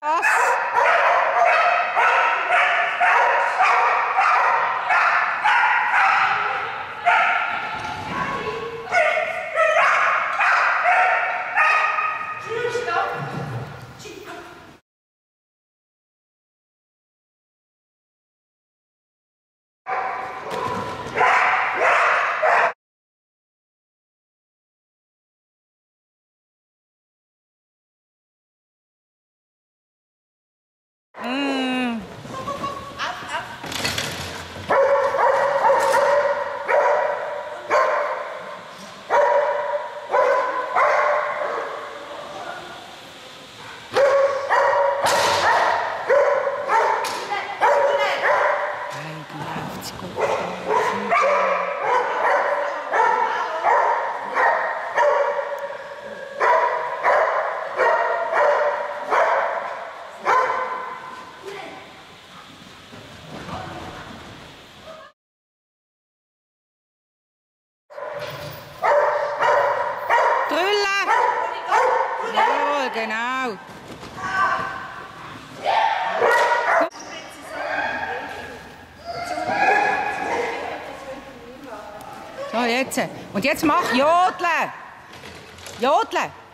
Us. 嗯。Jawohl, genau. So, jetzt. Und jetzt mach Jodeln. Jodeln.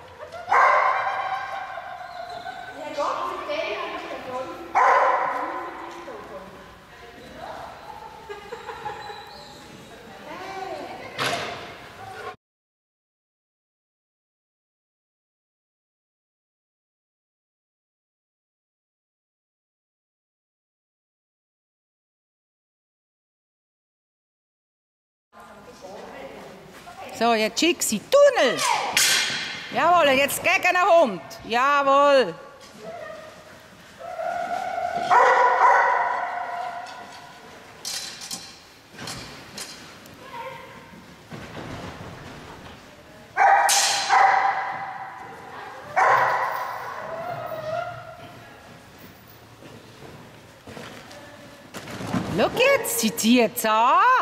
So, jetzt schick sie. Tunnel! Jawohl, jetzt gegen den Hund. Jawohl. Schau jetzt, sie zieht es an.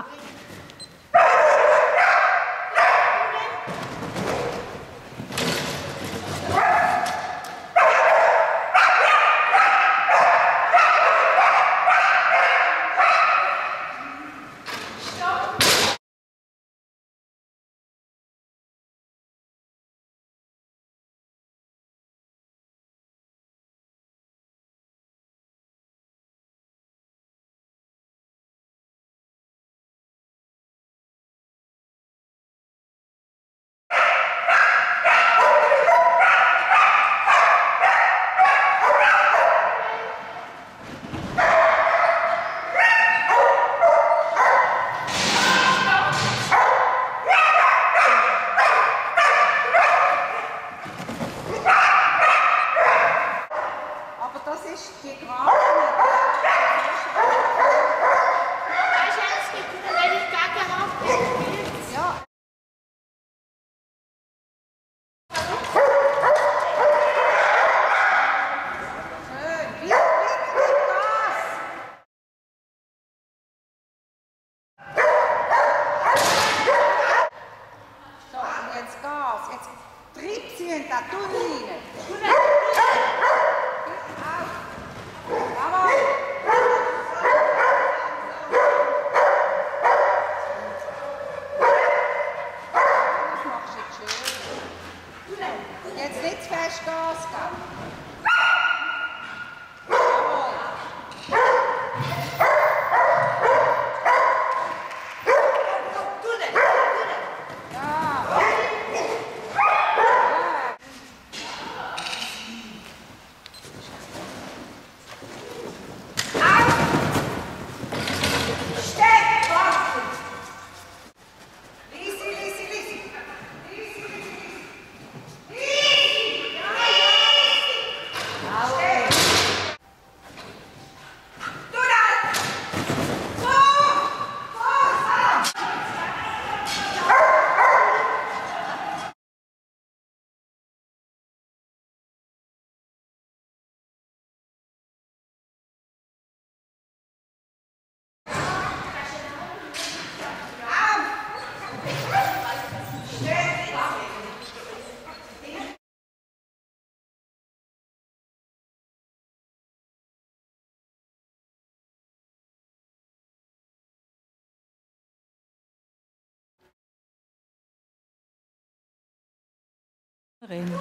Renn.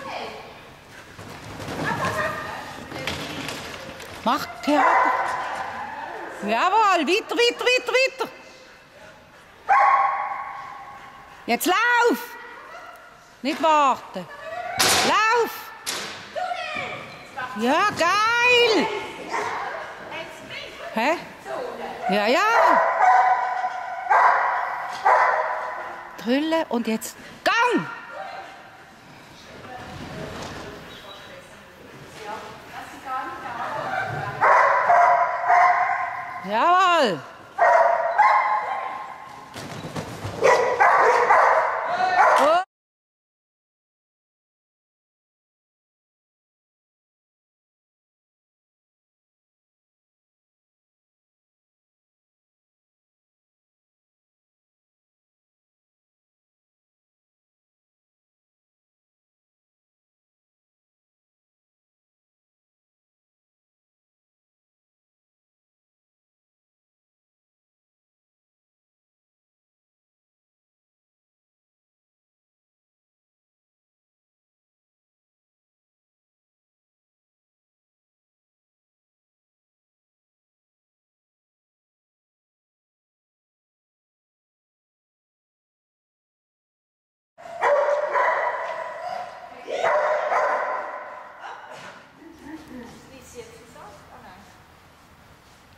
Mach Theater. Jawohl, weiter, weiter, weiter, weiter. Jetzt lauf! Nicht warten. Lauf! Ja, geil! Hä? Ja, ja. Trille und jetzt Jawohl!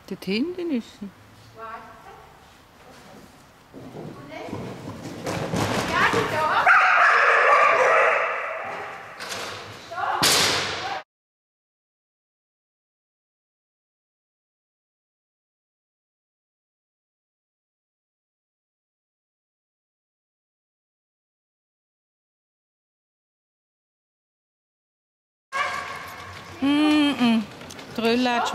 Dort hinten ist sie. Ja, die da. Trille hat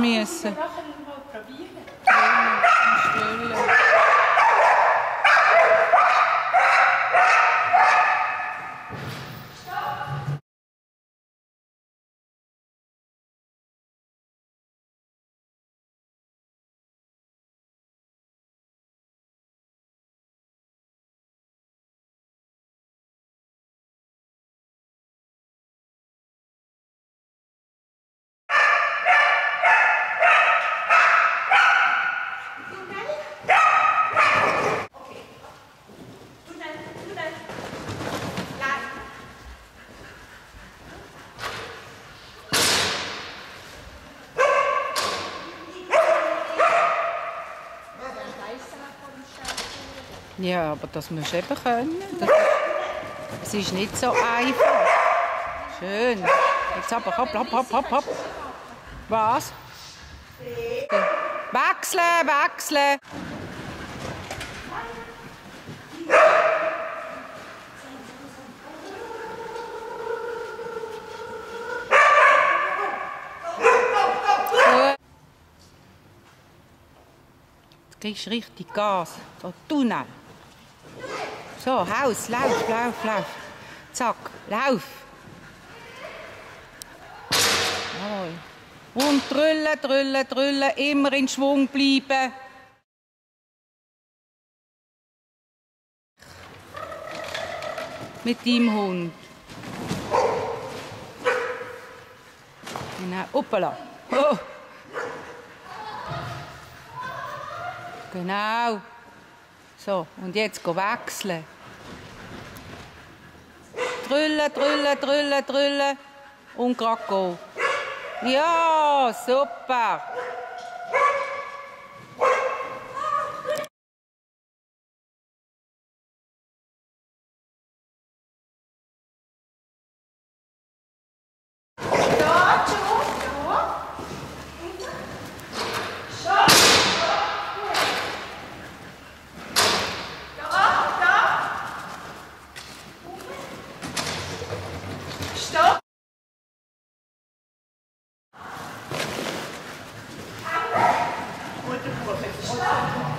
Ja, aber das musst du eben können. Es ist nicht so einfach. Schön. Jetzt aber hopp, hopp, hopp, hopp, hopp. Was? Wechseln, wechseln. Kriegst richtig Gas. So, Tunnel. So, Haus, lauf, lauf, lauf. Zack, lauf. Jawohl. Und drüllen, drüllen, drüllen. Immer in Schwung bleiben. Mit deinem Hund. Genau, hoppala. Oh. Genau. So, und jetzt wechseln. Drüllen, drüllen, drüllen, drüllen. Und grad go. Ja, super. Gracias.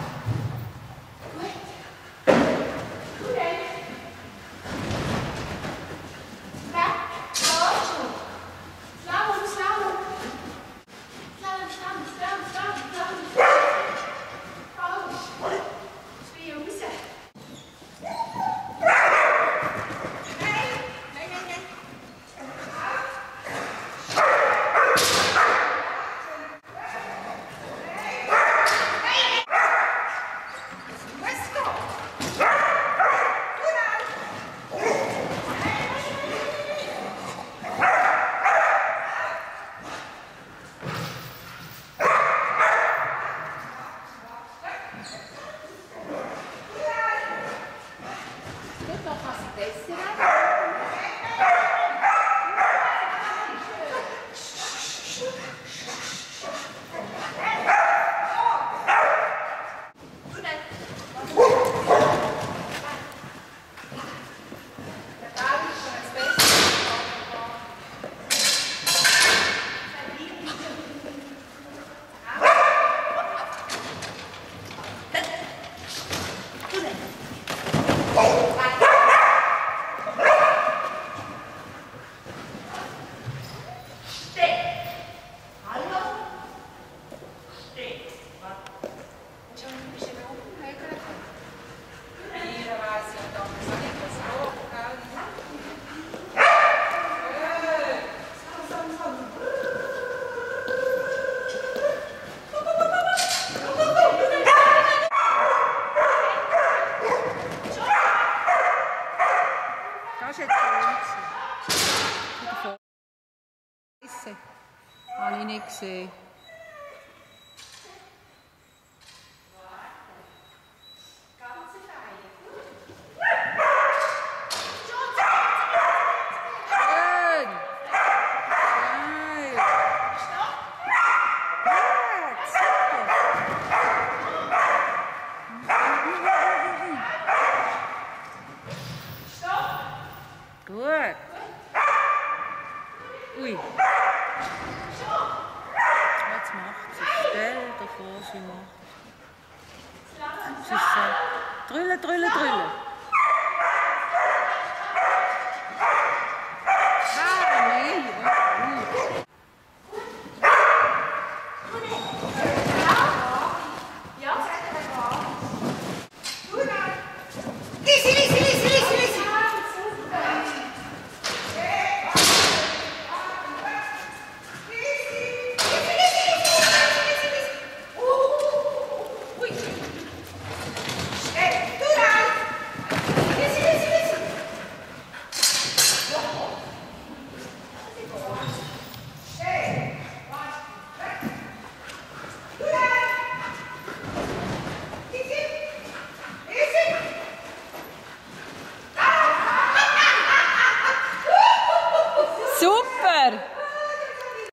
Oh.